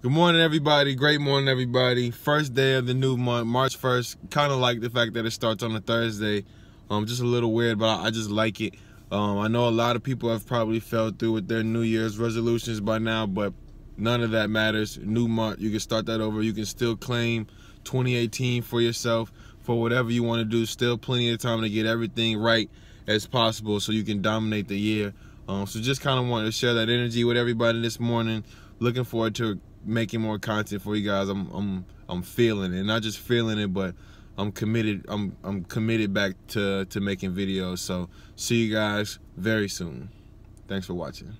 Good morning, everybody. Great morning, everybody. First day of the new month, March 1st. Kind of like the fact that it starts on a Thursday. Um, just a little weird, but I, just like it. Um, I know a lot of people have probably fell through with their New Year's resolutions by now, but none of that matters. New month, you can start that over. You can still claim 2018 for yourself for whatever you want to do. Still plenty of time to get everything right as possible so you can dominate the year. Um, so just kind of wanted to share that energy with everybody this morning. Looking forward to making more content for you guys. I'm I'm I'm feeling it, not just feeling it, but I'm committed. I'm I'm committed back to to making videos. So see you guys very soon. Thanks for watching.